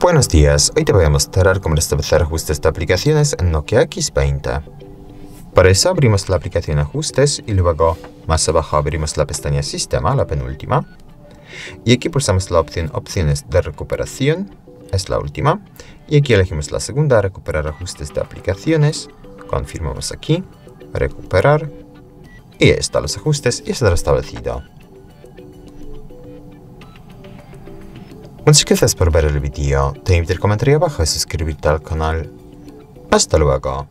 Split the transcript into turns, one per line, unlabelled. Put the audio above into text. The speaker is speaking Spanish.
Buenos días, hoy te voy a mostrar cómo restablecer ajustes de aplicaciones en Nokia X20. Para eso abrimos la aplicación Ajustes y luego más abajo abrimos la pestaña Sistema, la penúltima. Y aquí pulsamos la opción Opciones de recuperación, es la última. Y aquí elegimos la segunda, Recuperar ajustes de aplicaciones. Confirmamos aquí, Recuperar. Y están los ajustes y está restablecido. Muchas gracias por ver el vídeo. Te invito a comentar abajo y suscribirte al canal. Hasta luego.